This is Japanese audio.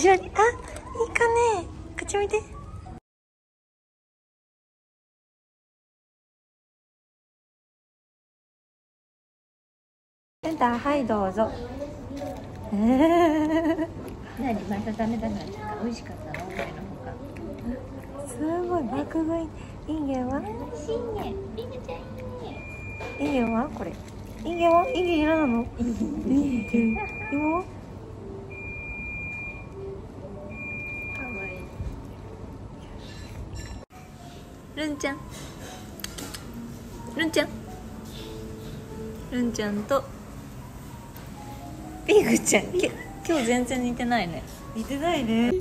後ろにあいいかね。口見て。ルンタはいどうぞ。え ー何またダメだな美味しかったののほかすごい爆食い。インゲンは信玄りなちゃんいいね。インゲンはこれ。インゲンはインゲンいらなのインゲンルンちゃんルンちゃんルンちゃんとピグちゃん。今日全然似てないね。似てないね。